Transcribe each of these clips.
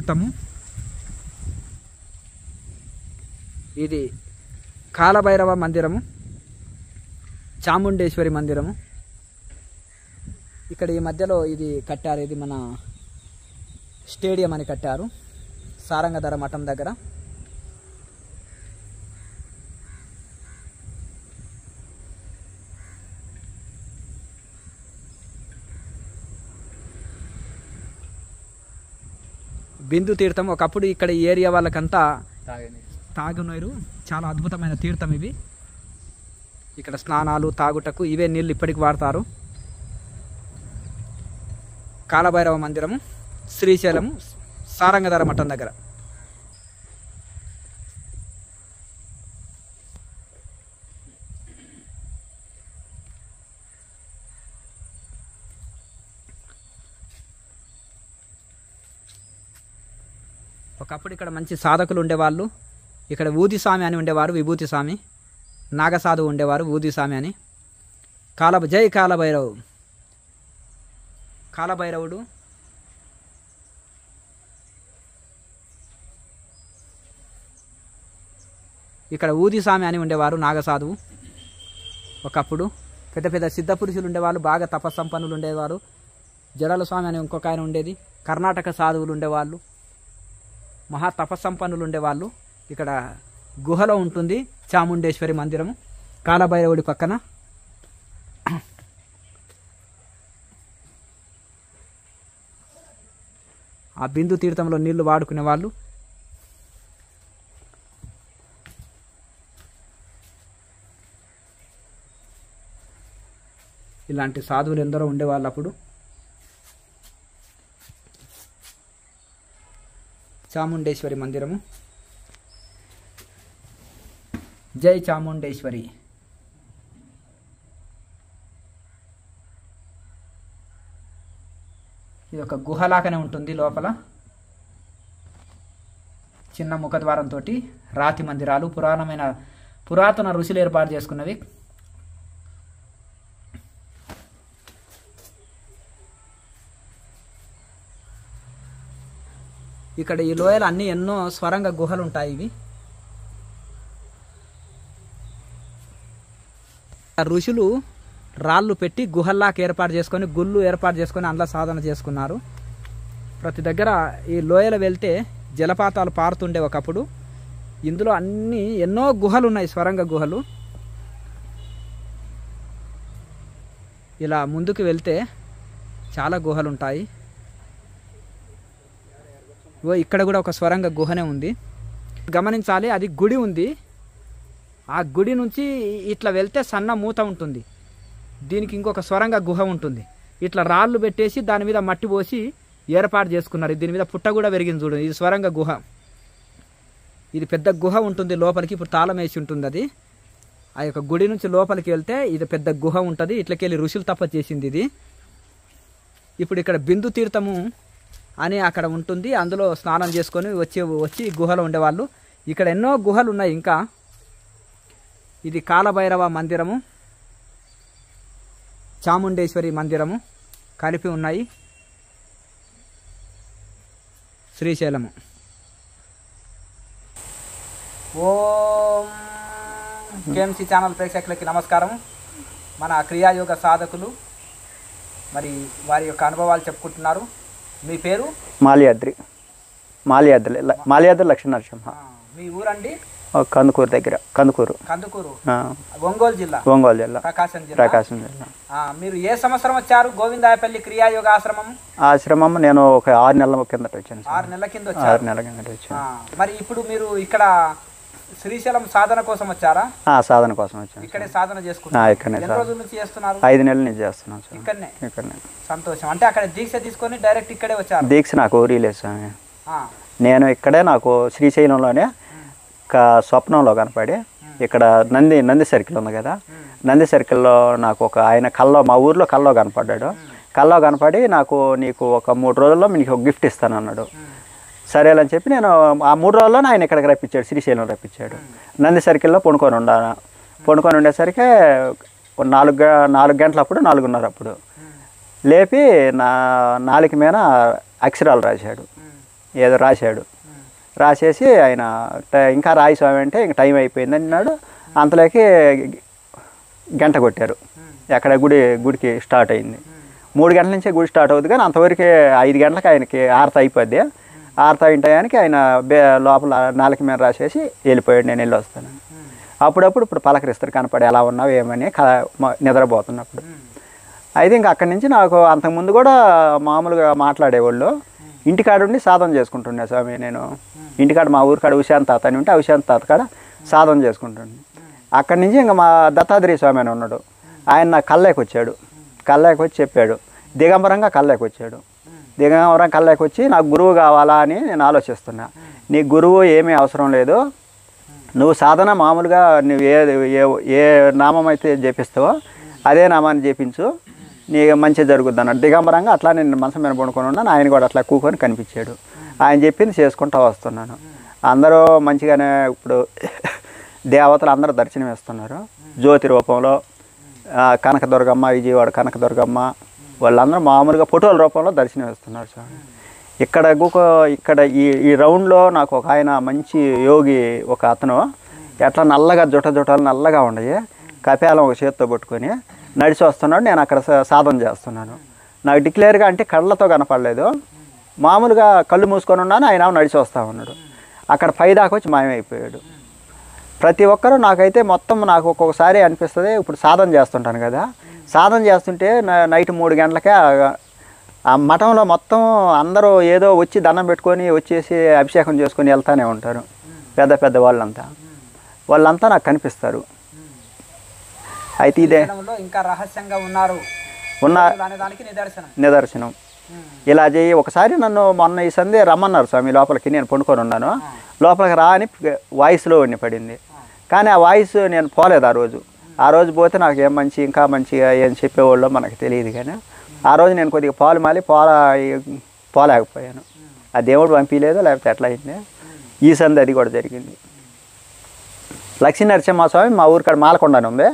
తీర్థము? ఇది కాలభైరవ మందిరము చాముండేశ్వరి మందిరము. ఇక్కడ ఈ మధ్యలో ఇది కట్టారు ఇది మన స్టేడియం అని కట్టారు సారంగధర మఠం దగ్గర. బిందు తీర్థం ఒకప్పుడు ఇక్కడ ఈ ఏరియా వాళ్ళకంతా తాగునీరు చాలా అద్భుతమైన తీర్థం ఇవి. ఇక్కడ స్నానాలు తాగుటకు ఇవే నీళ్ళు ఇప్పటికి వాడతారు. కాలభైరవ మందిరము శ్రీశైలం సారంగధర మఠం దగ్గర. ఒకప్పుడు ఇక్కడ మంచి సాధకులు ఉండేవాళ్ళు. ఇక్కడ ఊదిస్వామి అని ఉండేవారు విభూతి స్వామి నాగసాధువు ఉండేవారు ఊదిస్వామి అని. కాల జై కాలభైరవ్. కాలభైరవుడు. ఇక్కడ ఊదిస్వామి అని ఉండేవారు నాగసాధువు. ఒకప్పుడు పెద్ద పెద్ద సిద్ధ పురుషులు ఉండేవాళ్ళు బాగా తపస్సంపన్నులు ఉండేవారు. జడల స్వామి అని ఇంకొక ఆయన ఉండేది. కర్ణాటక సాధువులు ఉండేవాళ్ళు. మహా తపస్సంపన్నులు ఉండేవాళ్ళు ఇక్కడ గుహలో ఉంటుంది చాముండేశ్వరి మందిరము కాలభైరవుడి పక్కన. ఆ బిందు తీర్థంలో నీళ్ళు వాడుకునే వాళ్ళు ఇలాంటి సాధువులు ఎందరో ఉండేవాళ్ళు అప్పుడు. చాముండేశ్వరి మందిరము. జై చాముండేశ్వరి. ఇది ఒక గుహలాగానే ఉంటుంది లోపల. చిన్న ముఖద్వారంతో రాతి మందిరాలు పురాణమైన పురాతన ఋషులు ఏర్పాటు చేసుకున్నవి. ఇక్కడ ఈ లోయలు అన్ని ఎన్నో స్వరంగ గుహలు ఉంటాయి ఇవి. ఋషులు రాళ్ళు పెట్టి గుహల్లాకి ఏర్పాటు చేసుకొని గుళ్ళు ఏర్పాటు చేసుకొని అందులో సాధన చేసుకున్నారు. ప్రతి దగ్గర ఈ లోయలు వెళ్తే జలపాతాలు పారుతుండే ఒకప్పుడు. ఇందులో అన్ని ఎన్నో గుహలు ఉన్నాయి స్వరంగ గుహలు. ఇలా ముందుకు వెళ్తే చాలా గుహలు ఉంటాయి. ఇక్కడ కూడా ఒక స్వరంగ గుహనే ఉంది. గమనించాలి అది గుడి ఉంది. ఆ గుడి నుంచి ఇట్లా వెళ్తే సన్న మూత ఉంటుంది. దీనికి ఇంకొక స్వరంగ గుహ ఉంటుంది. ఇట్లా రాళ్ళు పెట్టేసి దాని మీద మట్టి పోసి ఏర్పాటు చేసుకున్నారు. దీని మీద పుట్ట కూడా పెరిగింది చూడండి ఇది స్వరంగ గుహ. ఇది పెద్ద గుహ ఉంటుంది లోపలికి ఇప్పుడు తాళం వేసి ఉంటుంది అది. ఆ యొక్క గుడి నుంచి లోపలికి వెళ్తే ఇది పెద్ద గుహ ఉంటుంది. ఇట్లకెళ్ళి ఋషులు తప్ప చేసింది ఇది. ఇప్పుడు ఇక్కడ బిందు తీర్థము అని అక్కడ ఉంటుంది. అందులో స్నానం చేసుకొని వచ్చి వచ్చి గుహలో ఉండేవాళ్ళు. ఇక్కడ ఎన్నో గుహలు ఉన్నాయి ఇంకా. ఇది కాలభైరవ మందిరము. చాముండేశ్వరి మందిరము కలిపి ఉన్నాయి. శ్రీశైలము. ఓం కేఎంసీ ఛానల్ ప్రేక్షకులకి నమస్కారం మన క్రియాయోగ సాధకులు మరి వారి యొక్క అనుభవాలు చెప్పుకుంటున్నారు. మీ పేరు? మాల్యాద్రి. మాల్యాద్రి మాల్యాద్రి లక్ష్మీనరసింహ. ఆ, మీ ఊరండి? కందుకూరు దగ్గర కందుకూరు. కందుకూరు. ఒంగోలు జిల్లా? ఒంగోలు జిల్లా. ప్రకాశం జిల్లా? ప్రకాశం జిల్లా. మీరు ఏ సంవత్సరం వచ్చారు? గోవిందాయపల్లి క్రియాయోగ ఆశ్రమం? ఆశ్రమం నేను ఒక ఆరు నెలల కిందట వచ్చాను ఆరు నెలల కింద ఆరు నెలల కిందట వచ్చాను. మరి ఇప్పుడు మీరు ఇక్కడ శ్రీశైలం సాధన కోసం వచ్చారా? సాధన కోసం వచ్చాను ఇక్కడే సాధన ఆ, చేసుకుంటారు ఇక్కడనే ఎన్ని సార్. రోజుల నుంచి చేస్తున్నారు? ఐదు నెలల నుంచి చేస్తున్నాను సార్. ఇక్కడనే. ఇక్కడనే. సంతోషం. అంటే అక్కడ దీక్ష తీసుకొని డైరెక్ట్ ఇక్కడే వచ్చారు? దీక్ష నాకు ఊరి లేదు స్వామి. నేను ఇక్కడే నాకు శ్రీశైలంలోనే ఒక స్వప్నంలో కనపడి ఇక్కడ నంది నంది సర్కిల్ ఉంది కదా? నంది సర్కిల్లో నాకు ఒక ఆయన కల్లో మా ఊర్లో కల్లో కనపడ్డాడు. కల్లో కనపడి నాకు నీకు ఒక మూడు రోజుల్లో నీకు ఒక గిఫ్ట్ ఇస్తాను అన్నాడు సరేలని చెప్పి నేను ఆ మూడు రోజుల్లో ఆయన ఇక్కడికి రప్పించాడు శ్రీశైలం రప్పించాడు. నంది సర్కిల్లో పండుకొని ఉండాను పండుకొని ఉండేసరికి నాలుగు నాలుగు గంటల నాలుగు గంటలప్పుడు నాలుగున్నర అప్పుడు లేపి నా నాలుగు మీద అక్షరాలు రాశాడు. ఏదో రాశాడు. రాసేసి ఆయన ఇంకా రాయి స్వామి అంటే ఇంక టైం అయిపోయింది అన్నాడు. అంతలోకి గంట కొట్టారు. ఎక్కడ గుడి గుడికి స్టార్ట్ అయింది. మూడు గంటల నుంచే గుడి స్టార్ట్ అవుతుంది కానీ అంతవరకు ఐదు గంటలకు ఆయనకి ఆరత అయిపోద్ది. ఆరత టయానికి ఆయన బే లోపల నాలుక మీద రాసేసి వెళ్ళిపోయాడు నేను వెళ్ళి వస్తాను. అప్పుడప్పుడు ఇప్పుడు పలకరిస్తారు కనపడి ఎలా ఉన్నావు ఏమని క- మ- నిద్రపోతున్నప్పుడు. అయితే ఇంకా అక్కడి నుంచి నాకు అంతకుముందు కూడా మామూలుగా మాట్లాడేవాళ్ళు ఇంటికాడ ఉండి సాధన చేసుకుంటుండే స్వామి నేను. ఇంటికాడ మా ఊరికాడ ఉశాంత్ తాత అని ఉంటే ఆ తాత కాడ సాధన చేసుకుంటుండే. అక్కడి నుంచి ఇంకా మా దత్తాత్రేయ స్వామి అని ఉన్నాడు. ఆయన నా కళ్ళకి వచ్చాడు కళ్ళకి వచ్చి చెప్పాడు. దిగంబరంగా కళ్ళకి వచ్చాడు దిగంబరం కళ్ళకి వచ్చి నాకు గురువు కావాలా అని నేను ఆలోచిస్తున్నా. నీ గురువు ఏమీ అవసరం లేదు. నువ్వు సాధన మామూలుగా నువ్వు ఏ ఏ ఏ నామం అయితే జపిస్తావో అదే నామాన్ని జపించు. నీకు మంచి జరుగుద్ది అన్నాడు దిగంబరంగా అట్లా నేను మనసు మీద పండుకొని ఉన్నాను ఆయన కూడా అట్లా కూకొని కనిపించాడు. ఆయన చెప్పింది చేసుకుంటూ వస్తున్నాను. అందరూ మంచిగానే ఇప్పుడు దేవతలు అందరూ దర్శనం ఇస్తున్నారు జ్యోతి రూపంలో కనకదుర్గమ్మ విజయవాడ కనకదుర్గమ్మ వాళ్ళందరూ మామూలుగా ఫోటోల రూపంలో దర్శనం ఇస్తున్నారు సార్ ఇక్కడ గుక ఇక్కడ ఈ ఈ రౌండ్లో నాకు ఒక ఆయన మంచి యోగి ఒక అతను ఎట్లా నల్లగా జుట జుటాలు నల్లగా ఉండయి కపాలం ఒక చేత్తో పట్టుకొని నడిచి వస్తున్నాడు నేను అక్కడ సాధన చేస్తున్నాను. నాకు డిక్లేర్గా అంటే కళ్ళతో కనపడలేదు. మామూలుగా కళ్ళు మూసుకొని ఉన్నాను ఆయన నడిచి వస్తూ ఉన్నాడు. అక్కడ పైదాకా వచ్చి మాయమైపోయాడు. ప్రతి ఒక్కరూ నాకైతే మొత్తం నాకు ఒక్కొక్కసారి అనిపిస్తుంది ఇప్పుడు సాధన చేస్తుంటాను కదా. సాధన చేస్తుంటే నైట్ మూడు గంటలకే ఆ- మఠంలో మొత్తం అందరూ ఏదో వచ్చి దండం పెట్టుకొని వచ్చేసి అభిషేకం చేసుకొని వెళ్తానే ఉంటారు. పెద్ద పెద్ద వాళ్ళంతా. వాళ్ళంతా నాకు కనిపిస్తారు. అయితే ఇదే ఇంకా రహస్యంగా ఉన్నారు. ఉన్న అనే దానికి నిదర్శనం. నిదర్శనం. ఇలా చేయి ఒకసారి నన్ను మొన్న ఈ సందే రమ్మన్నారు స్వామి లోపలికి నేను పండుకొని ఉన్నాను. లోపలికి రా అని వాయిస్లో ఉండి పడింది కానీ ఆ వాయిస్ నేను పోలేదు ఆ రోజు. ఆ రోజు పోతే నాకు ఏం మంచి ఇంకా మంచిగా ఏం చెప్పేవాళ్ళో మనకు తెలియదు కానీ ఆ రోజు నేను కొద్దిగా పాలు మాలి పోల పోలేకపోయాను ఆ దేవుడు పంపించలేదు లేకపోతే ఎట్లా అయింది? ఈ సంది అది కూడా జరిగింది. లక్ష్మీ నరసింహస్వామి మా ఊరికాడ మాలకొండ అని ఉంది.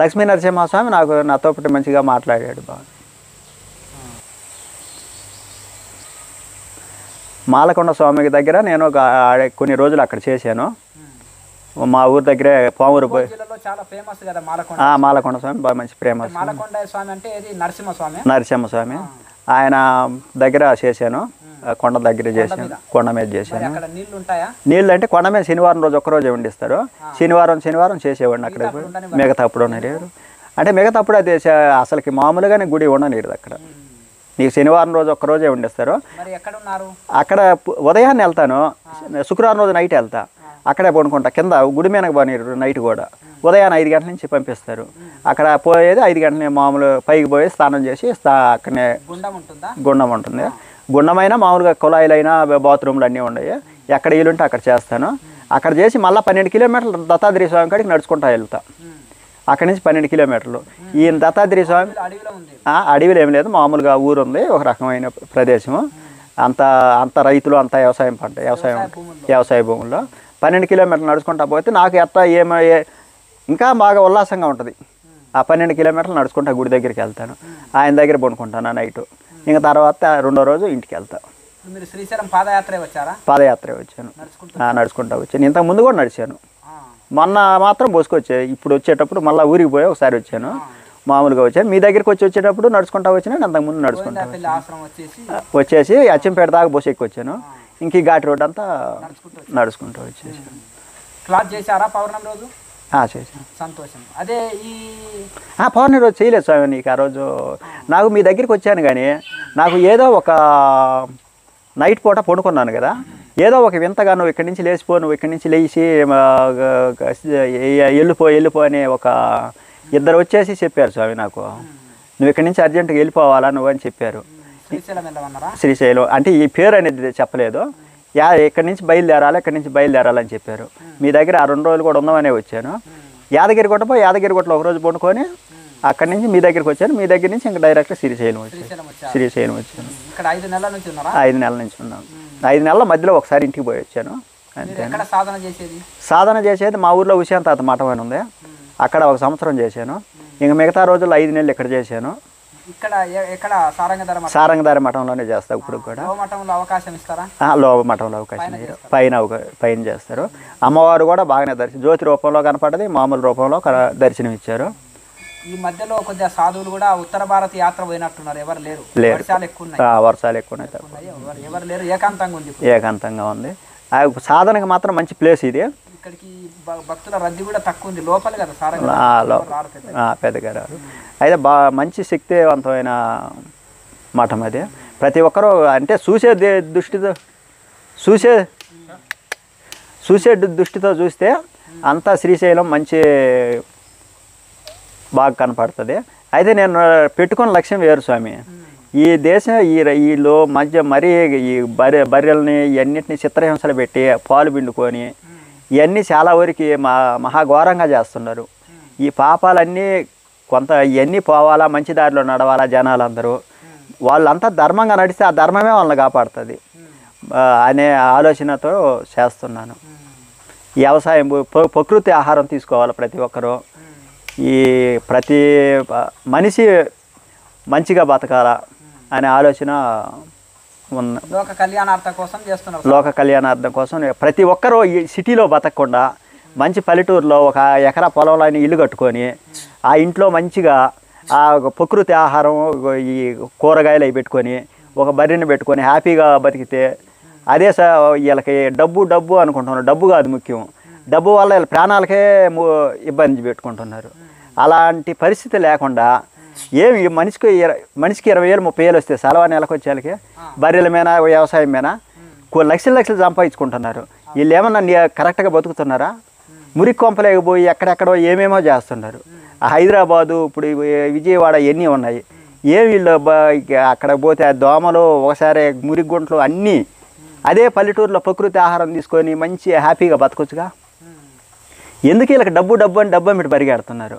లక్ష్మీ నరసింహస్వామి నాకు నాతో పాటు మంచిగా మాట్లాడాడు బాగా. మాలకొండ స్వామికి దగ్గర నేను ఒక కొన్ని రోజులు అక్కడ చేశాను. మా ఊరి దగ్గరే పామూరు పోయి చాలా ఫేమస్ కదా మాలకొండ. స్వామి బాగా మంచి ప్రేమ మాలకొండ స్వామి అంటే ఏది? నరసింహ స్వామి నరసింహ స్వామి ఆయన దగ్గర చేశాను కొండ దగ్గర చేశాను కొండ మీద చేశాను. అక్కడ నీళ్ళు అంటే కొండ మీద శనివారం రోజు ఒక్కరోజే వండిస్తారు. శనివారం శనివారం చేసేవాడిని అక్కడ. మిగతా అప్పుడు ఉండలేరు అంటే మిగతా అప్పుడు అది అసలుకి మామూలుగానే గుడి ఉండలేదు అక్కడ. నీకు శనివారం రోజు ఒక్కరోజే వండిస్తారు. ఉన్నారు? అక్కడ పు- ఉదయాన్నే వెళ్తాను. శుక్రవారం రోజు నైట్ వెళ్తా. అక్కడే పడుకుంటా. కింద గుడి మీదకి పోనీరు నైట్ కూడా. ఉదయాన్నే ఐదు గంటల నుంచి పంపిస్తారు. అక్కడ పోయేది ఐదు గంటల మామూలు పైకి పోయి స్నానం చేసి అక్కడనే గుండం ఉంటుందా? గుండం ఉంటుంది. గుండమైనా మామూలుగా కుళాయిలైనా బాత్రూమ్లు అన్నీ ఉన్నాయి ఎక్కడ వీలుంటే అక్కడ చేస్తాను. అక్కడ చేసి మళ్ళీ పన్నెండు కిలోమీటర్లు దత్తాత్రేయ స్వామి కాడికి నడుచుకుంటా వెళ్తా. అక్కడి నుంచి పన్నెండు కిలోమీటర్లు. ఈయన దత్తాత్రేయ స్వామి అడవిలో ఏం లేదు. మామూలుగా ఊరు ఉంది. ఒక రకమైన ప్రదేశము. అంత అంత రైతులు అంత వ్యవసాయం పంట వ్యవసాయం వ్యవసాయ భూముల్లో. పన్నెండు కిలోమీటర్లు నడుచుకుంటా పోతే నాకు ఎట్లా ఏమో ఇంకా బాగా ఉల్లాసంగా ఉంటుంది. ఆ పన్నెండు కిలోమీటర్లు నడుచుకుంటా గుడి దగ్గరికి వెళ్తాను. ఆయన దగ్గర పడుకుంటాను నైట్. ఇంకా తర్వాత రెండో రోజు ఇంటికి వెళ్తా. ఇప్పుడు మీరు శ్రీశైలం పాదయాత్రే వచ్చారా? పాదయాత్ర వచ్చాను. నడుచుకుంటూ. వచ్చాను. ఇంతకు ముందు కూడా నడిచాను. మొన్న మాత్రం బోసుకొచ్చా. ఇప్పుడు వచ్చేటప్పుడు మళ్ళీ ఊరికి పోయి ఒకసారి వచ్చాను. మామూలుగా వచ్చాను. మీ దగ్గరికి వచ్చి వచ్చేటప్పుడు నడుచుకుంటా వచ్చినా అంతకుముందు నడుచుకుంటా వచ్చేసి అచ్చంపేట దాకా ఎక్కి వచ్చాను ఇంక ఈ ఘాటి రోడ్ అంతా నడుచుకుంటూ వచ్చేసి క్లాత్ చేశారా పౌర్ణమి రోజు? చేశాను. సంతోషం. అదే ఈ పౌర్ణమి రోజు చేయలేదు స్వామి నీకు ఆ రోజు. నాకు మీ దగ్గరికి వచ్చాను కానీ నాకు ఏదో ఒక నైట్ పూట పడుకున్నాను కదా. ఏదో ఒక వింతగా నువ్వు ఇక్కడి నుంచి లేచిపో నువ్వు ఇక్కడి నుంచి లేచి వెళ్ళిపో వెళ్ళిపో అని ఒక ఇద్దరు వచ్చేసి చెప్పారు స్వామి నాకు. నువ్వు ఇక్కడి నుంచి అర్జెంటుగా వెళ్ళిపోవాలా నువ్వు అని చెప్పారు. శ్రీశైలం అంటే ఈ పేరు అనేది చెప్పలేదు. యా ఇక్కడి నుంచి బయలుదేరాలి ఇక్కడి నుంచి బయలుదేరాలని చెప్పారు. మీ దగ్గర ఆ రెండు రోజులు కూడా ఉందామనే వచ్చాను. యాదగిరిగుట్ట పోయి యాదగిరిగుట్టలో ఒక రోజు పండుకొని అక్కడి నుంచి మీ దగ్గరికి వచ్చాను. మీ దగ్గర నుంచి ఇంకా డైరెక్ట్ శ్రీశైలం వచ్చాను. శ్రీశైలం వచ్చాను. ఐదు నెలల నుంచి ఉన్నారా? ఐదు నెలల నుంచి ఉన్నాను ఐదు నెలల మధ్యలో ఒకసారి ఇంటికి పోయి వచ్చాను. అంతే సాధన చేసేది? సాధన చేసేది మా ఊర్లో ఉశాంతాత మఠం అని ఉంది. అక్కడ ఒక సంవత్సరం చేశాను. ఇంక మిగతా రోజుల్లో ఐదు నెలలు ఇక్కడ చేశాను. ఇక్కడ ఎక్కడ? సారంగధర సారంగధార మఠంలోనే చేస్తా ఇప్పుడు కూడా. మఠంలో అవకాశం ఇస్తారా? ఆ, లో మఠంలో అవకాశం పైన పైన చేస్తారు. అమ్మవారు కూడా బాగానే దర్శనం జ్యోతి రూపంలో కనపడది మామూలు రూపంలో దర్శనం ఇచ్చారు. ఈ మధ్యలో కొద్దిగా సాధువులు కూడా ఉత్తర భారత యాత్ర పోయినట్టున్నారు. ఎవరు లేరు. లేరు. వర్షాలు ఎక్కువ ఉన్నాయి వర్షాలు ఎక్కువ ఉన్నాయి. ఎవరు- లేరు. ఏకాంతంగా ఉంది. ఏకాంతంగా ఉంది. ఆ సాధనకి మాత్రం మంచి ప్లేస్ ఇది. ఇక్కడికి భక్తుల రద్దీ కూడా తక్కువ ఉంది. లోపల కదా సారంగ ఆ, లో- రారు పెద్ద ఆ, పెద్దగా రారు. అయితే బా మంచి శక్తివంతమైన మఠం అది. ప్రతి ఒక్కరూ అంటే చూసే దృష్టితో చూసే చూసే దృష్టితో చూస్తే అంతా శ్రీశైలం మంచి బాగా కనపడుతుంది. అయితే నేను పెట్టుకున్న లక్ష్యం వేరు స్వామి. ఈ దేశం ఈ ఈలో మధ్య మరీ ఈ బర్రె బర్రెల్ని ఇవన్నిటిని చిత్రహింసలు పెట్టి పాలు పిండుకొని ఇవన్నీ చాలా వరకు మా మహాఘోరంగా చేస్తున్నారు. ఈ పాపాలన్నీ కొంత ఇవన్నీ పోవాలా మంచి దారిలో నడవాలా జనాలందరూ. వాళ్ళంతా ధర్మంగా నడిస్తే ఆ ధర్మమే వాళ్ళని కాపాడుతుంది. అనే ఆలోచనతో చేస్తున్నాను. వ్యవసాయం ప్ర- ప్రకృతి ఆహారం తీసుకోవాలి ప్రతి ఒక్కరూ. ఈ ప్రతి మనిషి మంచిగా బతకాల అనే ఆలోచన ఉన్న లోక కళ్యాణార్థం కోసం చేస్తున్నారు లోక కళ్యాణార్థం కోసం ప్రతి ఒక్కరూ ఈ సిటీలో బతకకుండా మంచి పల్లెటూరులో ఒక ఎకరా పొలంలో ఇల్లు కట్టుకొని ఆ ఇంట్లో మంచిగా ఆ ప్రకృతి ఆహారం ఈ కూరగాయలు అవి పెట్టుకొని ఒక బర్రెని పెట్టుకొని హ్యాపీగా బతికితే అదే స వీళ్ళకి డబ్బు డబ్బు అనుకుంటున్నారు. డబ్బు కాదు ముఖ్యం. డబ్బు వల్ల వీళ్ళ ప్రాణాలకే ఇబ్బంది పెట్టుకుంటున్నారు. అలాంటి పరిస్థితి లేకుండా ఏమి మనిషికి మనిషికి ఇరవై వేలు ముప్పై వేలు వస్తే సెలవు నెలకు వచ్చేళ్ళకి బర్రెల మీద వ్యవసాయం మీద కొన్ని లక్షలు లక్షలు సంపాదించుకుంటున్నారు. వీళ్ళు ఏమన్నా కరెక్ట్గా బతుకుతున్నారా? మురికి కొంపలేక పోయి ఎక్కడెక్కడో ఏమేమో చేస్తున్నారు. హైదరాబాదు ఇప్పుడు విజయవాడ ఎన్ని ఉన్నాయి? ఏ వీళ్ళు అక్కడ పోతే ఆ దోమలు ఒకసారి మురికి గుంటలు అన్నీ అదే పల్లెటూరులో ప్రకృతి ఆహారం తీసుకొని మంచి హ్యాపీగా బతకొచ్చుగా? ఎందుకు వీళ్ళకి డబ్బు డబ్బు అని డబ్బు అమ్మిటి పరిగెడుతున్నారు?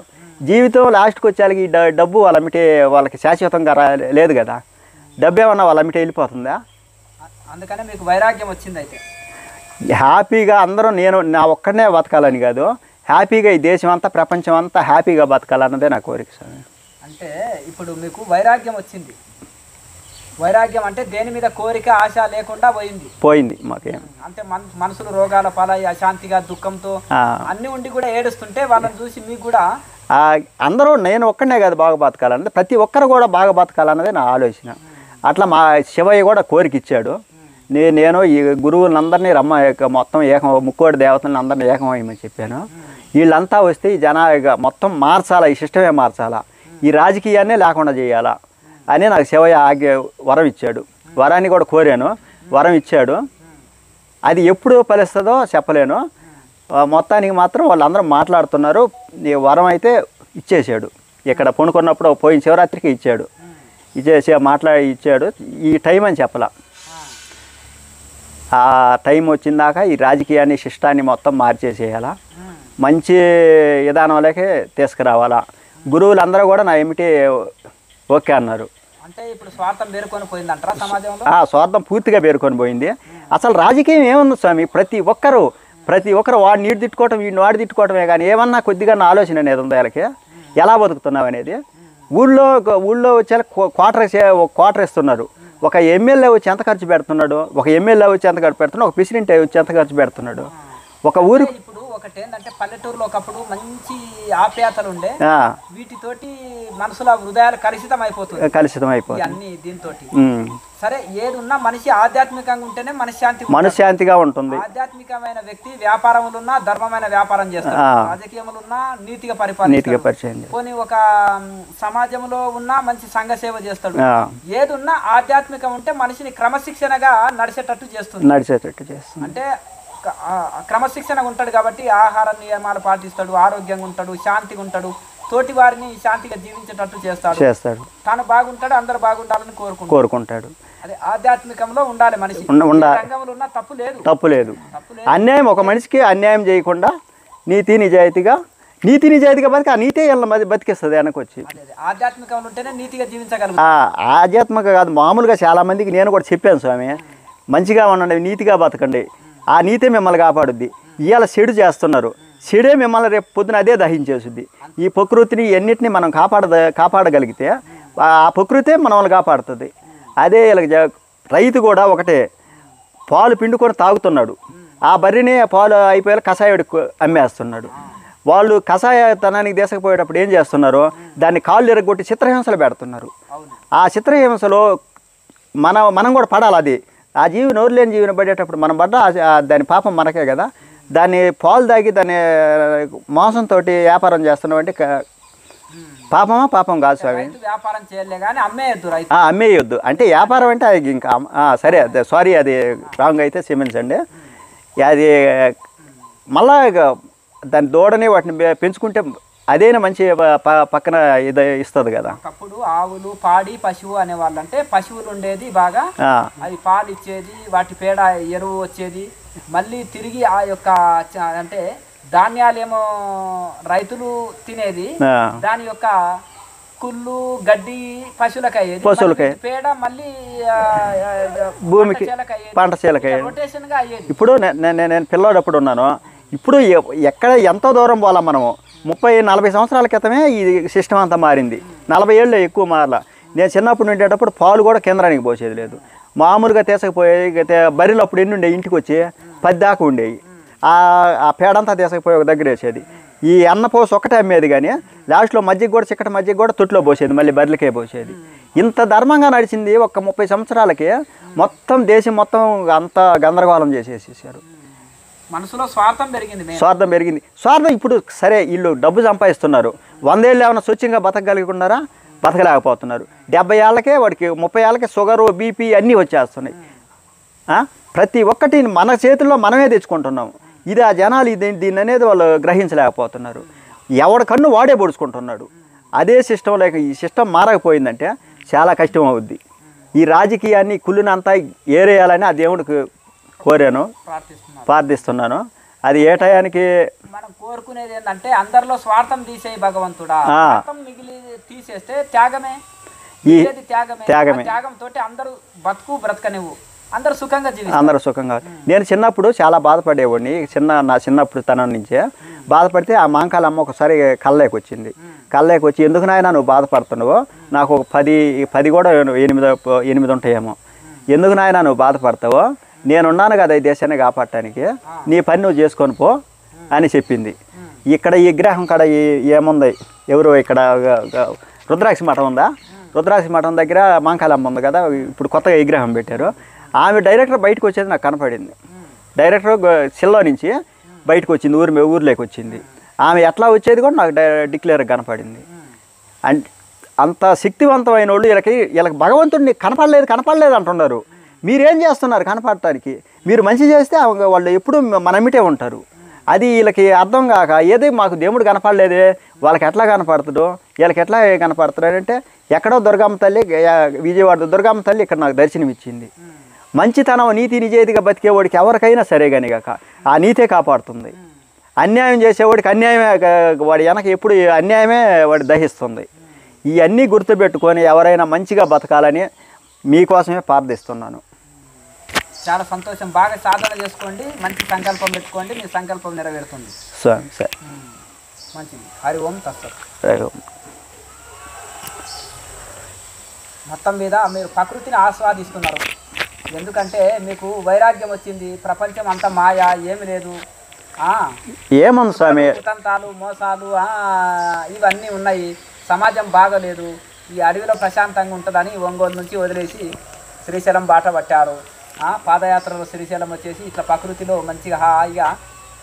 జీవితం లాస్ట్కి వచ్చేళ్ళకి డబ్బు వాళ్ళ అమ్మిటే వాళ్ళకి శాశ్వతంగా రా లేదు కదా? డబ్బు ఏమన్నా వాళ్ళ అమ్మిటే వెళ్ళిపోతుందా? అందుకనే మీకు వైరాగ్యం వచ్చింది అయితే హ్యాపీగా అందరూ నేను నా ఒక్కడనే బతకాలని కాదు. హ్యాపీగా ఈ దేశం అంతా ప్రపంచం అంతా హ్యాపీగా బతకాలన్నదే నా కోరిక స్వామి. అంటే ఇప్పుడు మీకు వైరాగ్యం వచ్చింది. వైరాగ్యం అంటే దేని మీద కోరిక ఆశ లేకుండా పోయింది. పోయింది మాకేం. అంటే మన మనసులు రోగాల పాలై అశాంతిగా దుఃఖంతో అన్ని ఉండి కూడా ఏడుస్తుంటే వాళ్ళని చూసి మీకు కూడా అందరూ నేను ఒక్కడనే కాదు బాగా బతకాలన్నది. ప్రతి ఒక్కరు కూడా బాగా బతకాలన్నదే నా ఆలోచన. అట్లా మా శివయ్య కూడా కోరిక ఇచ్చాడు నే నేను ఈ గురువులందరినీ రమ్మ మొత్తం ఏకం ముక్కోడి దేవతలను అందరినీ ఏకమయ్యమని చెప్పాను. వీళ్ళంతా వస్తే ఈ జనా మొత్తం మార్చాలా ఈ సిస్టమే మార్చాలా? ఈ రాజకీయాన్నే లేకుండా చేయాలా? అని నాకు శివయ్య ఆజ్ఞ వరం ఇచ్చాడు వరాన్ని కూడా కోరాను. వరం ఇచ్చాడు అది ఎప్పుడు ఫలిస్తుందో చెప్పలేను. మొత్తానికి మాత్రం వాళ్ళందరూ మాట్లాడుతున్నారు. ఈ వరం అయితే ఇచ్చేసాడు. ఇక్కడ పనుకున్నప్పుడు పోయిన శివరాత్రికి ఇచ్చాడు. ఇచ్చేసి మాట్లాడి ఇచ్చాడు. ఈ టైం అని చెప్పలా. ఆ టైం వచ్చిందాక ఈ రాజకీయాన్ని శిష్టాన్ని మొత్తం మార్చేసేయాలా? మంచి విధానంలోకి తీసుకురావాలా. గురువులందరూ కూడా నా ఏమిటి ఓకే అన్నారు. అంటే ఇప్పుడు స్వార్థం పేరుకొని పోయిందంటారా సమాజంలో? ఆ స్వార్థం పూర్తిగా పేరుకొని పోయింది. అసలు రాజకీయం ఏముంది స్వామి? ప్రతి ఒక్కరు ప్రతి ఒక్కరు వాడిని నీడు తిట్టుకోవటం వీడిని వాడు తిట్టుకోవటమే కానీ ఏమన్నా కొద్దిగా నా ఆలోచన అనేది ఉంది వాళ్ళకి. ఎలా బతుకుతున్నావు అనేది. ఊళ్ళో ఊళ్ళో వచ్చే క్వార్టర్ క్వార్టర్ ఇస్తున్నారు. ఒక ఎమ్మెల్యే వచ్చి ఎంత ఖర్చు పెడుతున్నాడు? ఒక ఎమ్మెల్యే వచ్చి ఎంత ఖర్చు పెడుతున్నాడు? ఒక ప్రెసిడెంట్ వచ్చి ఎంత ఖర్చు పెడుతున్నాడు? ఒక ఊరు అంటే ఇప్పుడు ఒకటి ఏంటంటే పల్లెటూరులో ఒకప్పుడు మంచి ఆప్యాయతలు ఉండే వీటితోటి మనసుల హృదయాలు కలుషితం అయిపోతుంది కలుషితం అయిపోతుంది అన్ని దీంతో. సరే ఏది ఉన్నా మనిషి ఆధ్యాత్మికంగా ఉంటేనే మనశ్శాంతి. మనశ్శాంతిగా ఉంటుంది. ఆధ్యాత్మికమైన వ్యక్తి వ్యాపారములున్నా ధర్మమైన వ్యాపారం చేస్తాడు. ఆ. రాజకీయములున్నా నీతిగా పరిపాలన నీట్గా పరిచయం. పోనీ ఒక సమాజంలో ఉన్న మంచి సంఘ సేవ చేస్తాడు. ఏది ఉన్నా ఆధ్యాత్మికం ఉంటే మనిషిని క్రమశిక్షణగా నడిచేటట్టు చేస్తుంది. నడిచేటట్టు చేస్తుంది. అంటే క్రమశిక్షణగా ఉంటాడు కాబట్టి ఆహార నియమాలు పాటిస్తాడు ఆరోగ్యంగా ఉంటాడు శాంతిగా ఉంటాడు. తోటి వారిని శాంతిగా జీవించేటట్టు చేస్తాడు. చేస్తాడు. తాను బాగుంటాడు అందరు బాగుండాలని కోరుకుంటాడు. కోరుకుంటాడు. అదే ఆధ్యాత్మికంలో ఉండాలి మనిషి. రంగంలో ఉన్నా తప్పు లేదు. తప్పు లేదు. అన్యాయం ఒక మనిషికి అన్యాయం చేయకుండా నీతి నిజాయితీగా నీతి నిజాయితీగా బతికి ఆ నీతే వీళ్ళని బతి- బతికిస్తుంది వెనకొచ్చి. ఆధ్యాత్మికంలో ఉంటేనే నీతిగా జీవించగలుగుతాం. ఆ ఆధ్యాత్మిక కాదు మామూలుగా చాలా మందికి నేను కూడా చెప్పాను స్వామి మంచిగా ఉండండి నీతిగా బతకండి. ఆ నీతే మిమ్మల్ని కాపాడుద్ది. ఇవాళ చెడు చేస్తున్నారు. చెడే మిమ్మల్ని రేపు పొద్దున అదే దహించేసుద్ది. ఈ ప్రకృతిని ఎన్నిటిని మనం కాపాడ కాపాడగలిగితే ఆ ప్రకృతే మనల్ని కాపాడుతుంది. అదే ఇలా రైతు కూడా ఒకటే పాలు పిండుకొని తాగుతున్నాడు. ఆ బర్రెని పాలు అయిపోయాక కషాయుడికి అమ్మేస్తున్నాడు. వాళ్ళు కషాయతనానికి తీసుకుపోయేటప్పుడు ఏం చేస్తున్నారు దాన్ని కాళ్ళు ఎరగొట్టి చిత్రహింసలు పెడుతున్నారు. ఆ చిత్రహింసలో మన మనం కూడా పడాలి అది. ఆ జీవి నోరు లేని జీవిని పడేటప్పుడు మనం పడ్డ దాని పాపం మనకే కదా. దాన్ని పాలు తాగి దాన్ని మోసంతో వ్యాపారం చేస్తున్నాం అంటే పాపమా పాపం కాదు స్వామి. వ్యాపారం చేయలే కానీ అమ్మేయద్దు అంటే వ్యాపారం అంటే అది ఇంకా సరే అదే సారీ అది రాంగ్ అయితే క్షమించండి అది మళ్ళా దాని దూడని వాటిని పెంచుకుంటే అదేనా మంచి పక్కన ఇది ఇస్తుంది కదా? ఒకప్పుడు ఆవులు పాడి పశువు అనే వాళ్ళంటే పశువులు ఉండేది బాగా అవి పాలు ఇచ్చేది వాటి పేడ ఎరువు వచ్చేది. మళ్ళీ తిరిగి ఆ యొక్క అంటే ధాన్యాలేమో రైతులు తినేది. దాని యొక్క కుళ్ళు గడ్డి పశువులకు. పశువులకి. పేడ మళ్ళీ భూమికి పంట చేలకి గా అయ్యేది. ఇప్పుడు నేను పిల్లోడప్పుడు ఉన్నాను. ఇప్పుడు ఎక్కడ ఎంతో దూరం పోలా మనము? ముప్పై నలభై సంవత్సరాల క్రితమే ఈ సిస్టమ్ అంతా మారింది. నలభై ఏళ్ళు ఎక్కువ మారల. నేను చిన్నప్పుడు ఉండేటప్పుడు పాలు కూడా కేంద్రానికి పోసేది లేదు. మామూలుగా తీసకపోయే బర్రెలు అప్పుడు ఎన్ని ఉండేవి? ఇంటికి వచ్చి పది దాకా ఉండేవి. ఆ పేడంతా తీసకపోయే ఒక దగ్గర వేసేది. ఈ అన్న పోసి ఒకటే అమ్మేది కానీ లాస్ట్లో మజ్జిగ కూడా చిక్కటి మజ్జిగ కూడా తొట్టులో పోసేది. మళ్ళీ బర్రెలకే పోసేది. ఇంత ధర్మంగా నడిచింది ఒక ముప్పై సంవత్సరాలకి మొత్తం దేశం మొత్తం అంతా గందరగోళం చేసేసేసారు మనసులో స్వార్థం పెరిగింది స్వార్థం పెరిగింది. స్వార్థం ఇప్పుడు సరే వీళ్ళు డబ్బు సంపాదిస్తున్నారు. వందేళ్ళు ఏమైనా స్వచ్ఛంగా బతకగలుగుతున్నారా? బతకలేకపోతున్నారు. డెబ్బై ఏళ్ళకే వాడికి ముప్పై ఏళ్ళకే షుగరు బీపీ అన్నీ వచ్చేస్తున్నాయి. ప్రతి ఒక్కటి మన చేతుల్లో మనమే తెచ్చుకుంటున్నాము. ఇది ఆ జనాలు ఇది దీన్ని అనేది వాళ్ళు గ్రహించలేకపోతున్నారు. ఎవడి కన్ను వాడే పొడుచుకుంటున్నాడు. అదే సిస్టమ్ లేక ఈ సిస్టమ్ మారకపోయిందంటే చాలా కష్టం అవుద్ది. ఈ రాజకీయాన్ని కుళ్ళునంతా ఏరేయాలని ఆ దేవుడికి కోరాను. ప్రార్థిస్తున్నాను. అది ఏ టయానికి? మనం కోరుకునేది ఏంటంటే అందరిలో స్వార్థం తీసేయి భగవంతుడా. మిగిలి తీసేస్తే త్యాగమే. ఈ త్యాగమే. త్యాగమే. త్యాగం తోటి అందరూ బతుకు బ్రతకనివ్వు. అందరూ సుఖంగా జీవిస్తారు. అందరూ సుఖంగా. నేను చిన్నప్పుడు చాలా బాధపడేవాడిని. చిన్న నా చిన్నప్పుడు తనం నుంచే బాధపడితే ఆ మాంకాల అమ్మ ఒకసారి కళ్ళకి వచ్చింది. కళ్ళకి వచ్చి ఎందుకు నాయన నువ్వు బాధపడుతున్నావు? నాకు ఒక పది పది కూడా ఎనిమిది ఎనిమిది ఉంటాయేమో. ఎందుకు నాయన నువ్వు బాధపడతావో? నేనున్నాను కదా ఈ దేశాన్ని కాపాడటానికి నీ పని నువ్వు చేసుకొని పో అని చెప్పింది. ఇక్కడ ఈ విగ్రహం కాడ ఈ- ఏముంది? ఎవరు ఇక్కడ రుద్రాక్ష మఠం ఉందా? రుద్రాక్ష మఠం దగ్గర మాంకాలమ్మ ఉంది కదా ఇప్పుడు కొత్తగా విగ్రహం పెట్టారు. ఆమె డైరెక్టర్ బయటకు వచ్చేది నాకు కనపడింది. డైరెక్టర్ సిల్లో నుంచి బయటకు వచ్చింది ఊరి ఊర్లోకి వచ్చింది. ఆమె ఎట్లా వచ్చేది కూడా నాకు డిక్లేర్ కనపడింది. అంటే అంత శక్తివంతమైన వాళ్ళు వీళ్ళకి వీళ్ళకి భగవంతుడిని కనపడలేదు కనపడలేదు అంటున్నారు. మీరేం చేస్తున్నారు కనపడటానికి? మీరు మంచి చేస్తే వాళ్ళు ఎప్పుడూ మనమిటే ఉంటారు. అది వీళ్ళకి అర్థం కాక ఏది మాకు దేవుడు కనపడలేదే వాళ్ళకి ఎట్లా కనపడుతుందో వీళ్ళకి ఎట్లా కనపడుతున్నాడు అంటే ఎక్కడో దుర్గమ్మ తల్లి విజయవాడ దుర్గమ్మ తల్లి ఇక్కడ నాకు దర్శనం ఇచ్చింది మంచితనం నీతి నిజేదిగా బతికేవాడికి ఎవరికైనా సరే కానీ కాక ఆ నీతే కాపాడుతుంది. అన్యాయం చేసేవాడికి అన్యాయమే వాడి వెనక ఎప్పుడు అన్యాయమే వాడి దహిస్తుంది. ఇవన్నీ గుర్తుపెట్టుకొని ఎవరైనా మంచిగా బతకాలని మీకోసమే ప్రార్థిస్తున్నాను. చాలా సంతోషం. బాగా సాధన చేసుకోండి. మంచి సంకల్పం పెట్టుకోండి. మీ సంకల్పం నెరవేరుతుంది. సరే సరే. మంచిది. హరి ఓం తత్సత్ సరే. మొత్తం మీద మీరు ప్రకృతిని ఆస్వాదిస్తున్నారు. ఎందుకంటే మీకు వైరాగ్యం వచ్చింది. ప్రపంచం అంతా మాయ ఏమి లేదు. ఏముంది స్వామి? కుతంత్రాలు మోసాలు ఇవన్నీ ఉన్నాయి. సమాజం బాగలేదు. ఈ అడవిలో ప్రశాంతంగా ఉంటుందని ఒంగోలు నుంచి వదిలేసి శ్రీశైలం బాట పట్టారు. పాదయాత్రలో శ్రీశైలం వచ్చేసి ఇట్లా ప్రకృతిలో మంచిగా హాయిగా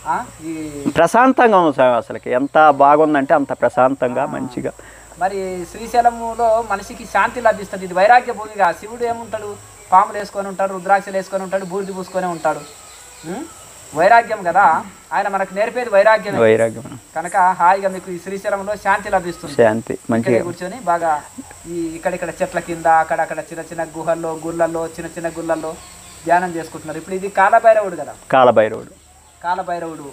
ఆ, ఈ ప్రశాంతంగా ఉంది స్వామి అసలుకి. ఎంత బాగుందంటే అంత ప్రశాంతంగా మంచిగా. మరి శ్రీశైలములో మనిషికి శాంతి లభిస్తుంది. ఇది వైరాగ్య భూమిగా. శివుడు ఏముంటాడు? పాములు వేసుకొని ఉంటాడు రుద్రాక్షలు వేసుకొని ఉంటాడు బూడిది పూసుకొని ఉంటాడు? వైరాగ్యం కదా? ఆయన మనకు నేర్పేది వైరాగ్యం వైరాగ్యం కనుక హాయిగా మీకు ఈ శ్రీశైలంలో శాంతి లభిస్తుంది. శాంతి మంచిగా. కూర్చొని బాగా ఈ ఇక్కడిక్కడ చెట్ల కింద అక్కడక్కడ చిన్న చిన్న గుహల్లో గుళ్ళల్లో చిన్న చిన్న గుళ్ళల్లో ధ్యానం చేసుకుంటున్నారు. ఇప్పుడు ఇది కాలభైరవుడు కదా? కాలభైరవుడు. కాలభైరవుడు.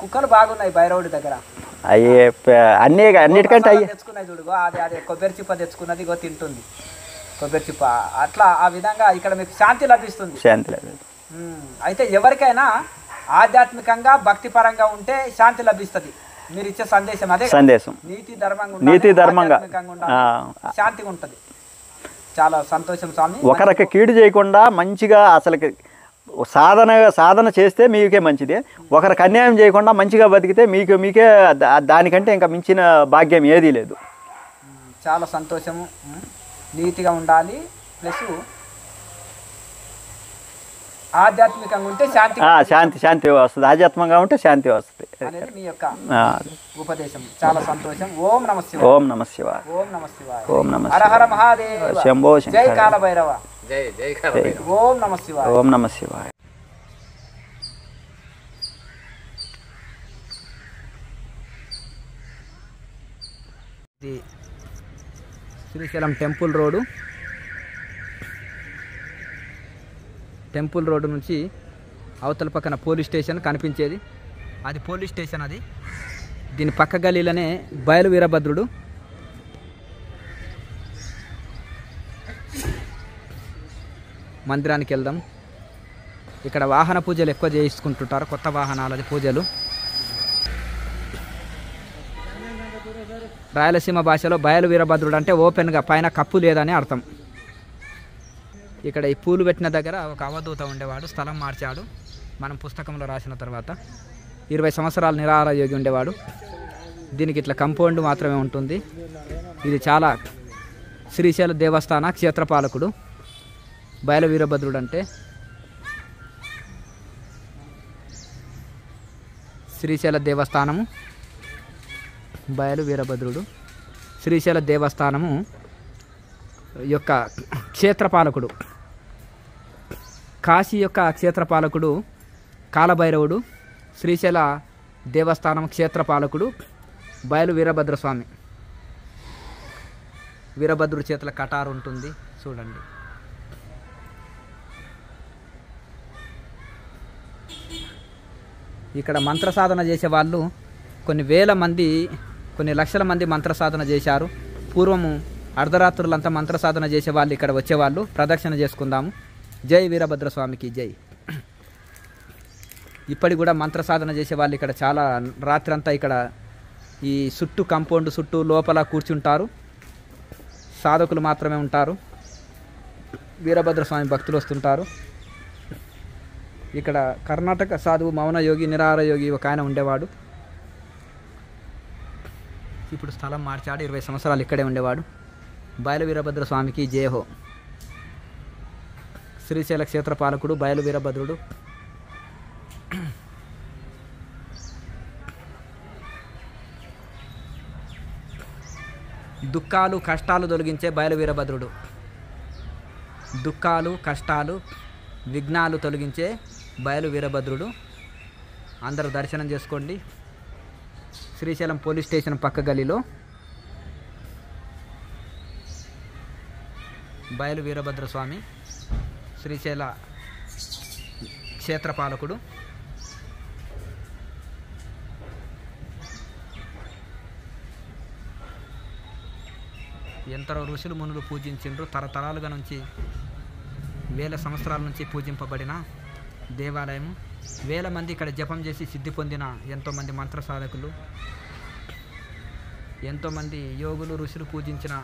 కుక్కలు బాగున్నాయి భైరవుడి దగ్గర. అయ్యే అన్నీ అన్నిటికంటే అయ్యే. తెచ్చుకున్నది చూడుగో అది అది కొబ్బరి చిప్ప తెచ్చుకున్నది ఇగో తింటుంది. కొబ్బరి చిప్ప. అట్లా ఆ విధంగా ఇక్కడ మీకు శాంతి లభిస్తుంది. శాంతి అయితే ఎవరికైనా ఆధ్యాత్మికంగా భక్తి పరంగా ఉంటే శాంతి లభిస్తుంది. మీరు ఇచ్చే సందేశం అదే. సందేశం. నీతి ధర్మంగా నీతి ధర్మంగా. శాంతిగా ఉంటుంది. చాలా సంతోషం స్వామి. ఒకరికి కీడు చేయకుండా మంచిగా అసలుకి సాధన సాధన చేస్తే మీకే మంచిది. ఒకరికి అన్యాయం చేయకుండా మంచిగా బతికితే మీకు మీకే దా- దానికంటే ఇంకా మించిన భాగ్యం ఏదీ లేదు. చాలా సంతోషము. నీతిగా ఉండాలి. ప్లస్ ఆధ్యాత్మికంగా ఉంటే శాంతి ఆ, శాంతి శాంతి వస్తుంది. ఆధ్యాత్మంగా ఉంటే శాంతి వస్తుంది. అనేది మీ యొక్క ఉపదేశం. చాలా సంతోషం. ఓం నమ శివాయ. ఓం నమ శివాయ. ఓం నమ శివాయ. ఓం నమ హర హర మహాదేవ. శంభో జై కాలభైరవ. జై జై. ఓం నమ శివాయ. ఓం నమ శివాయ. ఇది Srisailam temple road. Temple road నుంచి అవతల పక్కన పోలీస్ స్టేషన్ కనిపించేది. అది పోలీస్ స్టేషన్ అది. దీని పక్క గలీలనే బయలు వీరభద్రుడు. మందిరానికి వెళ్దాం. ఇక్కడ వాహన పూజలు ఎక్కువ చేయించుకుంటుంటారు. కొత్త వాహనాలది పూజలు. రాయలసీమ భాషలో బయలు వీరభద్రుడు అంటే ఓపెన్గా పైన కప్పు లేదని అర్థం. ఇక్కడ ఈ పూలు పెట్టిన దగ్గర ఒక అవధూత ఉండేవాడు స్థలం మార్చాడు. మనం పుస్తకంలో రాసిన తర్వాత ఇరవై సంవత్సరాలు నిరారయోగి ఉండేవాడు. దీనికి ఇట్లా కంపౌండ్ మాత్రమే ఉంటుంది. ఇది చాలా శ్రీశైల దేవస్థాన క్షేత్రపాలకుడు బయలు వీరభద్రుడు అంటే శ్రీశైల దేవస్థానము బయలు వీరభద్రుడు శ్రీశైల దేవస్థానము యొక్క క్షేత్రపాలకుడు. కాశీ యొక్క క్షేత్రపాలకుడు కాలభైరవుడు శ్రీశైల దేవస్థానం క్షేత్రపాలకుడు బయలు వీరభద్రస్వామి. వీరభద్రుడి చేతుల కటారు ఉంటుంది చూడండి. ఇక్కడ మంత్ర సాధన చేసే వాళ్ళు కొన్ని వేల మంది కొన్ని లక్షల మంది మంత్ర సాధన చేశారు. పూర్వము అర్ధరాత్రులంతా మంత్ర సాధన చేసే వాళ్ళు ఇక్కడ వచ్చేవాళ్ళు. ప్రదక్షిణ చేసుకుందాము. జై వీరభద్ర స్వామికి జై. ఇప్పటికి కూడా మంత్ర సాధన చేసే వాళ్ళు ఇక్కడ చాలా రాత్రంతా ఇక్కడ ఈ చుట్టూ కంపౌండ్ చుట్టూ లోపల కూర్చుంటారు. సాధకులు మాత్రమే ఉంటారు. వీరభద్ర స్వామి భక్తులు వస్తుంటారు. ఇక్కడ కర్ణాటక సాధువు మౌన యోగి యోగి ఒక ఆయన ఉండేవాడు. ఇప్పుడు స్థలం మార్చాడు. ఇరవై సంవత్సరాలు ఇక్కడే ఉండేవాడు. బయలు వీరభద్ర స్వామికి జయహో. శ్రీశైల క్షేత్ర పాలకుడు బయలు వీరభద్రుడు దుఃఖాలు కష్టాలు తొలగించే బయలు వీరభద్రుడు దుఃఖాలు కష్టాలు విఘ్నాలు తొలగించే బయలు వీరభద్రుడు అందరూ దర్శనం చేసుకోండి. శ్రీశైలం పోలీస్ స్టేషన్ పక్క గలిలో బయలు వీరభద్ర స్వామి శ్రీశైల క్షేత్రపాలకుడు. ఎంతరో ఋషులు మునులు పూజించిండ్రు. తరతరాలుగా నుంచి వేల సంవత్సరాల నుంచి పూజింపబడిన దేవాలయం వేల మంది ఇక్కడ జపం చేసి సిద్ధి పొందిన ఎంతోమంది మంత్ర సాధకులు ఎంతోమంది యోగులు ఋషులు పూజించిన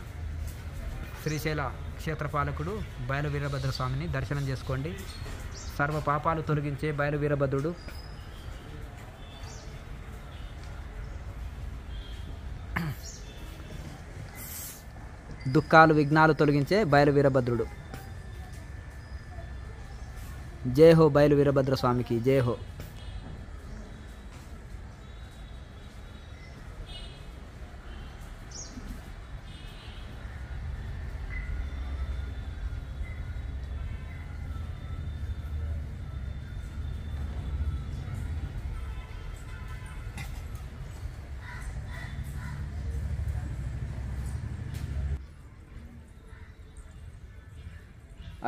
శ్రీశైల క్షేత్రపాలకుడు బయలు వీరభద్ర స్వామిని దర్శనం చేసుకోండి. సర్వ పాపాలు తొలగించే బయలు వీరభద్రుడు దుఃఖాలు విఘ్నాలు తొలగించే బయలు వీరభద్రుడు జై హో బయలు వీరభద్ర స్వామికి జై హో.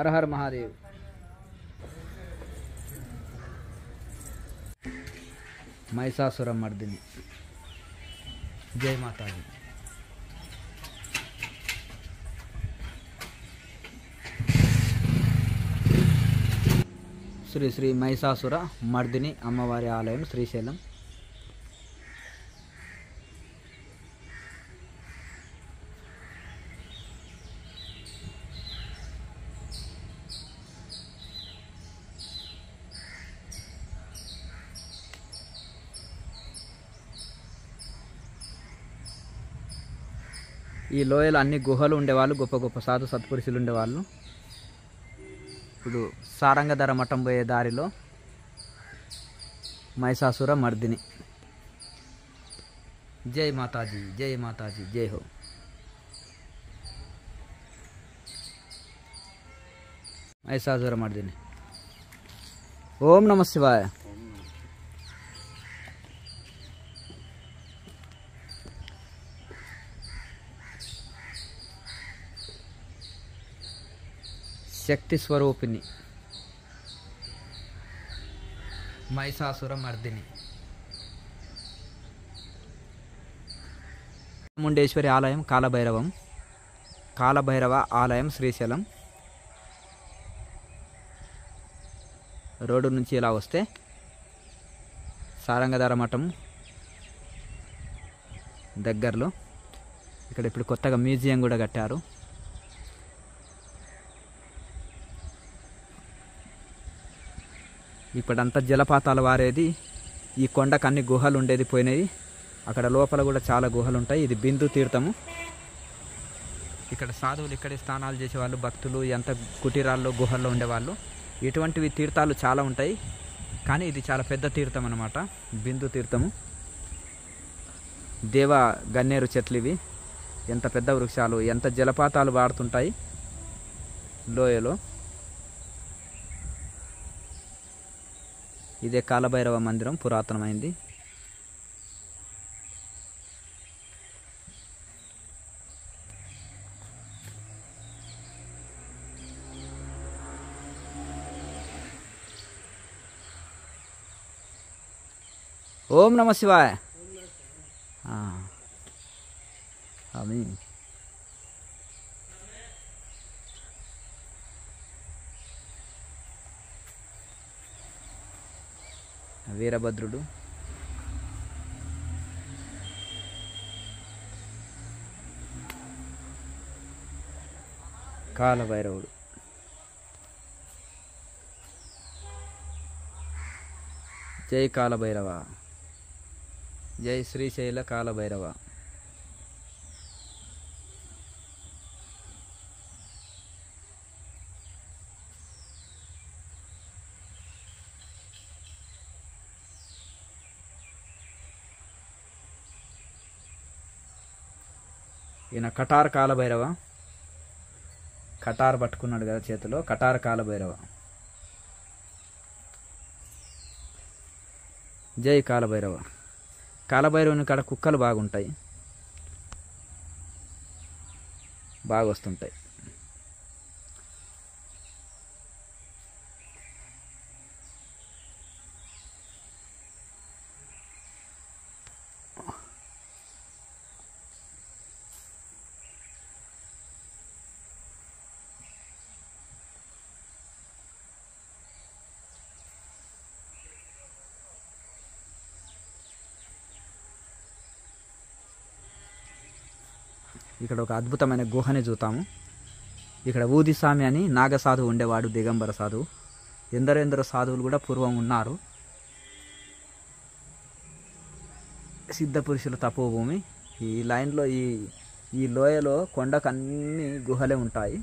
హర హర మహాదేవ్. మహిషాసురం మర్దిని. జై మాతాజీ. శ్రీ శ్రీ మహిషాసుర మర్దిని అమ్మవారి ఆలయం శ్రీశైలం. ఈ లోయలో అన్ని గుహలు ఉండేవాళ్ళు గొప్ప గొప్ప సాధు సత్పురుషులు ఉండేవాళ్ళు. ఇప్పుడు సారంగధర మఠం పోయే దారిలో మైసాసుర మర్దిని. జై మాతాజీ జై మాతాజీ జై హో. మైసాసుర మర్దిని. ఓం నమ శివాయ. శక్తి స్వరూపిణి. మహిషాసుర మర్దిని చాముండేశ్వరి ఆలయం కాలభైరవం. కాలభైరవ ఆలయం శ్రీశైలం. రోడ్డు నుంచి ఇలా వస్తే సారంగధార మఠం దగ్గరలో. ఇక్కడ ఇప్పుడు కొత్తగా మ్యూజియం కూడా కట్టారు. ఇప్పుడంతా జలపాతాలు వారేది. ఈ కొండకు అన్ని గుహలు ఉండేది పోయినాయి. అక్కడ లోపల కూడా చాలా గుహలు ఉంటాయి ఇది బిందు తీర్థము. ఇక్కడ సాధువులు ఇక్కడే స్నానాలు చేసేవాళ్ళు భక్తులు ఎంత కుటీరాల్లో గుహల్లో ఉండేవాళ్ళు. ఇటువంటివి తీర్థాలు చాలా ఉంటాయి. కానీ ఇది చాలా పెద్ద తీర్థం అన్నమాట. బిందు తీర్థము. దేవ గన్నేరు చెట్లు ఇవి. ఎంత పెద్ద వృక్షాలు ఎంత జలపాతాలు వాడుతుంటాయి. లోయలో. ఇదే కాలభైరవ మందిరం పురాతనమైంది. ఓం నమ శివాయ. ఆ. వీరభద్రుడు. కాలభైరవుడు. జై కాలభైరవ. జై శ్రీశైల కాలభైరవ. కటార్ కాలభైరవ. కటార్ పట్టుకున్నాడు కదా చేతిలో కటార్ కాలభైరవ. జై కాలభైరవ. కాలభైరవుని కాడ కుక్కలు బాగుంటాయి. బాగా వస్తుంటాయి ఇక్కడ ఒక అద్భుతమైన గుహని చూతాము. ఇక్కడ ఊది స్వామి అని నాగసాధువు ఉండేవాడు దిగంబర సాధువు. ఎందరెందరో సాధువులు కూడా పూర్వం ఉన్నారు. సిద్ధ పురుషుల తపోభూమి. ఈ లైన్లో ఈ ఈ లోయలో కొండకు అన్ని గుహలే ఉంటాయి.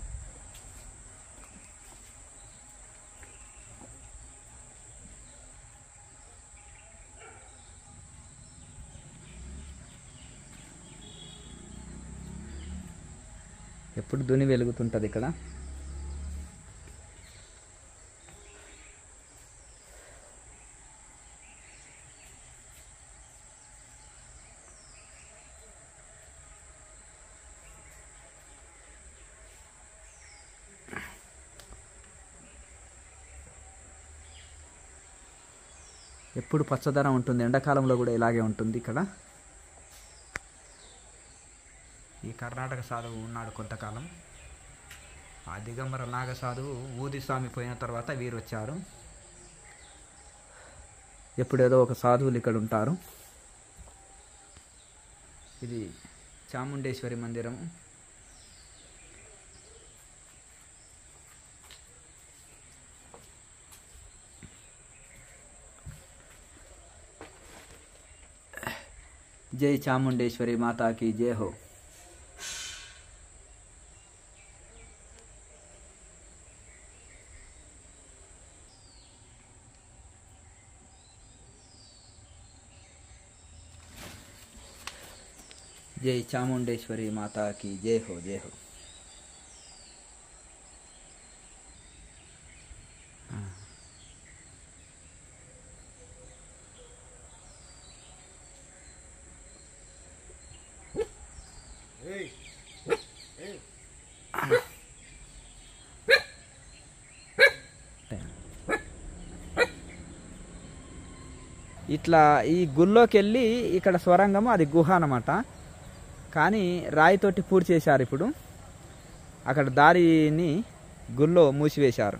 ఇప్పుడు దుని వెలుగుతుంటుంది ఇక్కడ. ఎప్పుడు పచ్చదనం ఉంటుంది. ఎండాకాలంలో కూడా ఇలాగే ఉంటుంది ఇక్కడ ఈ కర్ణాటక సాధువు ఉన్నాడు కొంతకాలం. ఆ దిగంబర నాగ సాధువు స్వామి పోయిన తర్వాత వీరు వచ్చారు ఎప్పుడేదో ఒక సాధువులు ఇక్కడ ఉంటారు. ఇది చాముండేశ్వరి మందిరం. జై చాముండేశ్వరి మాతాకి జై హో. జై చాముండేశ్వరి మాతాకి జై హో జై హో ఇట్లా ఈ గుళ్ళోకి వెళ్ళి ఇక్కడ స్వరంగము అది గుహ అన్నమాట. కానీ రాయితోటి పూర్తి చేశారు ఇప్పుడు. అక్కడ దారిని గుళ్ళో మూసివేశారు.